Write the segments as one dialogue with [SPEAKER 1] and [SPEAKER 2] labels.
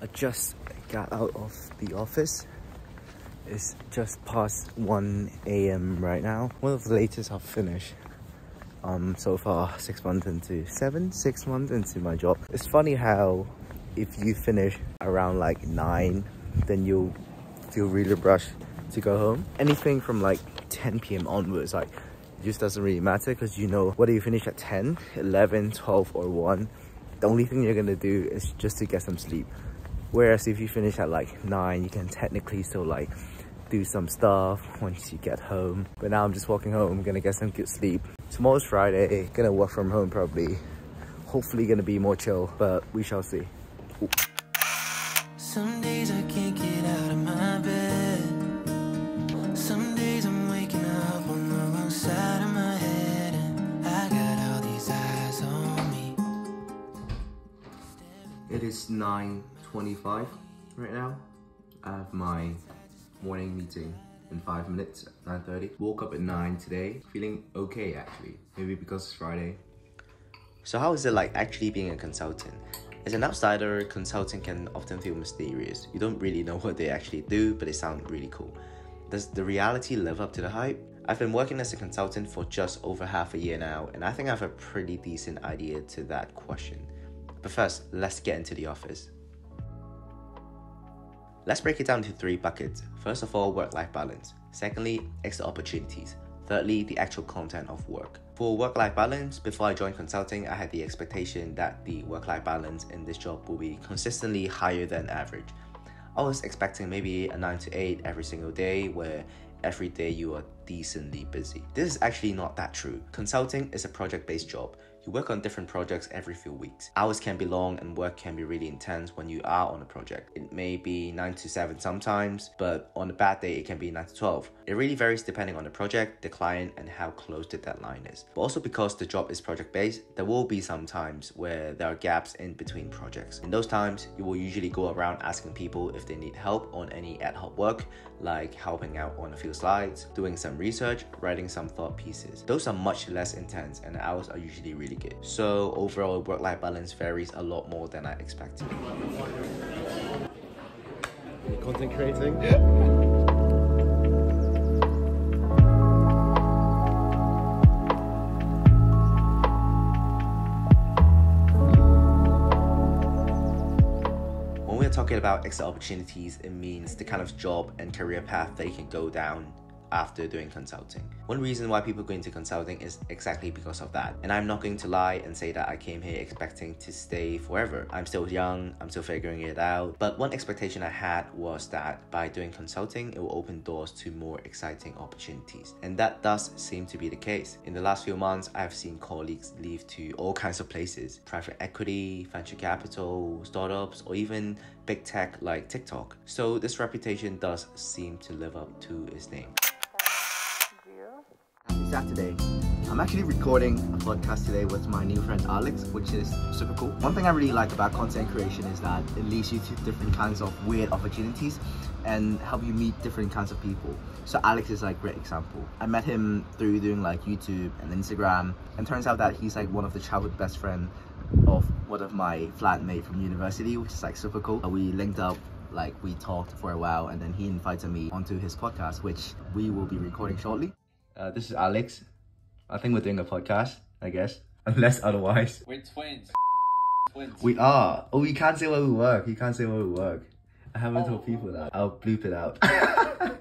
[SPEAKER 1] I just got out of the office. It's just past 1 a.m. right now. One of the latest I've finished. Um, so far, six months into seven, six months into my job. It's funny how if you finish around like nine, then you'll feel really rushed to go home. Anything from like 10 p.m. onwards, like just doesn't really matter because you know whether you finish at 10, 11, 12, or 1, the only thing you're gonna do is just to get some sleep. Whereas if you finish at like 9, you can technically still like do some stuff once you get home. But now I'm just walking home, gonna get some good sleep. Tomorrow's Friday, gonna work from home probably. Hopefully gonna be more chill, but we shall see.
[SPEAKER 2] Some days I can't
[SPEAKER 1] It is 9.25 right now. I have my morning meeting in 5 minutes, 9.30. Woke up at 9 today, feeling okay actually. Maybe because it's Friday.
[SPEAKER 3] So, how is it like actually being a consultant? As an outsider, consulting can often feel mysterious. You don't really know what they actually do, but they sound really cool. Does the reality live up to the hype? I've been working as a consultant for just over half a year now, and I think I have a pretty decent idea to that question. But first, let's get into the office. Let's break it down into three buckets. First of all, work life balance. Secondly, exit opportunities. Thirdly, the actual content of work. For work life balance, before I joined consulting, I had the expectation that the work life balance in this job will be consistently higher than average. I was expecting maybe a 9 to 8 every single day where every day you are decently busy. This is actually not that true. Consulting is a project based job. You work on different projects every few weeks. Hours can be long and work can be really intense when you are on a project. It may be 9 to 7 sometimes, but on a bad day it can be 9 to 12. It really varies depending on the project, the client, and how close the deadline is. But also because the job is project based, there will be some times where there are gaps in between projects. In those times, you will usually go around asking people if they need help on any ad hoc work, like helping out on a few slides, doing some research, writing some thought pieces. Those are much less intense and the hours are usually really good. So overall work life balance varies a lot more than I expected.
[SPEAKER 1] Content creating.
[SPEAKER 3] When we're talking about exit opportunities, it means the kind of job and career path they can go down after doing consulting. One reason why people go into consulting is exactly because of that. And I'm not going to lie and say that I came here expecting to stay forever. I'm still young, I'm still figuring it out. But one expectation I had was that by doing consulting, it will open doors to more exciting opportunities. And that does seem to be the case. In the last few months, I've seen colleagues leave to all kinds of places private equity, venture capital, startups, or even big tech like TikTok. So this reputation does seem to live up to its name.
[SPEAKER 1] Saturday. I'm actually recording a podcast today with my new friend Alex, which is super cool. One thing I really like about content creation is that it leads you to different kinds of weird opportunities and help you meet different kinds of people. So Alex is like a great example. I met him through doing like YouTube and Instagram, and turns out that he's like one of the childhood best friend of one of my flatmate from university, which is like super cool. We linked up like we talked for a while and then he invited me onto his podcast which we will be recording shortly uh, this is Alex. I think we're doing a podcast, I guess. Unless otherwise.
[SPEAKER 4] We're twins. twins.
[SPEAKER 1] We are. Oh, you can't say where we work. You can't say where we work. I haven't
[SPEAKER 4] Oh.
[SPEAKER 1] told people that. I'll bleep it out.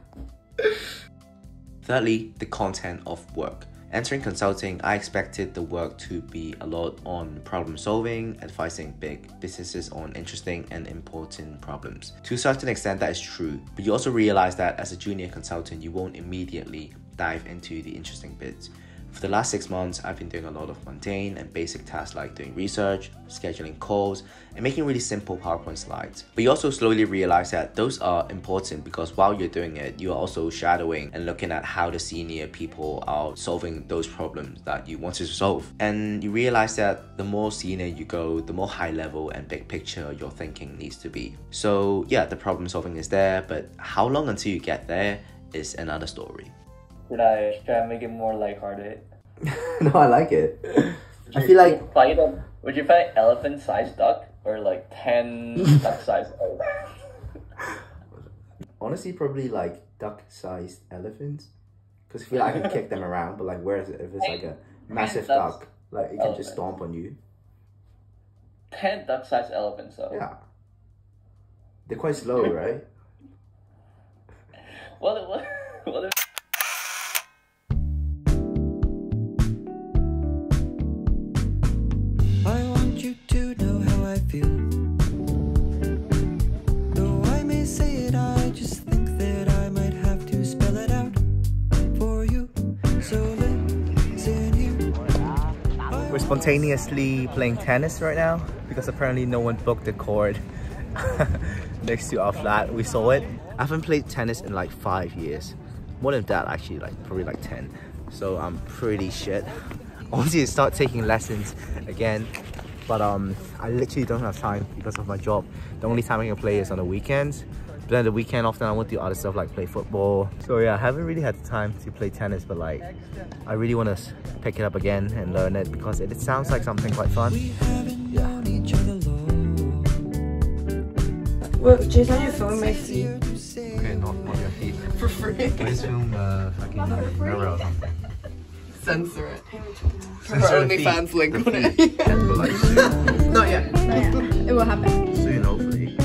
[SPEAKER 3] Thirdly, the content of work. Entering consulting, I expected the work to be a lot on problem solving, advising big businesses on interesting and important problems. To a certain extent, that is true, but you also realize that as a junior consultant, you won't immediately dive into the interesting bits. For the last six months, I've been doing a lot of mundane and basic tasks like doing research, scheduling calls, and making really simple PowerPoint slides. But you also slowly realize that those are important because while you're doing it, you are also shadowing and looking at how the senior people are solving those problems that you want to solve. And you realize that the more senior you go, the more high level and big picture your thinking needs to be. So, yeah, the problem solving is there, but how long until you get there is another story.
[SPEAKER 4] Should I should I make it more lighthearted?
[SPEAKER 3] no, I like it. I
[SPEAKER 4] Would
[SPEAKER 3] feel
[SPEAKER 4] you
[SPEAKER 3] like
[SPEAKER 4] fight a would you fight elephant-sized duck or like ten duck?
[SPEAKER 3] honestly probably like duck-sized elephants because I feel like I can kick them around. But like, whereas if it's like a massive duck, like it can just stomp on you.
[SPEAKER 4] Ten duck-sized elephants though.
[SPEAKER 3] Yeah, they're quite slow, right?
[SPEAKER 4] What what what
[SPEAKER 1] We're spontaneously playing tennis right now because apparently no one booked the court next to our flat. We saw it. I haven't played tennis in like five years. More than that actually, like probably like 10. So I'm pretty shit. I want to start taking lessons again. But um, I literally don't have time because of my job. The only time I can play is on the weekends. But then the weekend often I want to do other stuff like play football. So yeah, I haven't really had the time to play tennis, but like I really want to pick it up again and learn it because it, it sounds like something quite fun.
[SPEAKER 2] We haven't known each other.
[SPEAKER 5] Well, Jason, you're filming my feet
[SPEAKER 1] Okay, not on your feet.
[SPEAKER 5] for free.
[SPEAKER 1] Please film uh, fucking mirror or something.
[SPEAKER 5] Censor it.
[SPEAKER 1] Censor
[SPEAKER 5] For
[SPEAKER 1] the feet.
[SPEAKER 5] OnlyFans link on it.
[SPEAKER 1] feet. Yeah, but like soon,
[SPEAKER 5] Not yet.
[SPEAKER 6] It will happen.
[SPEAKER 1] soon hopefully.